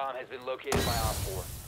bomb has been located by Op 4.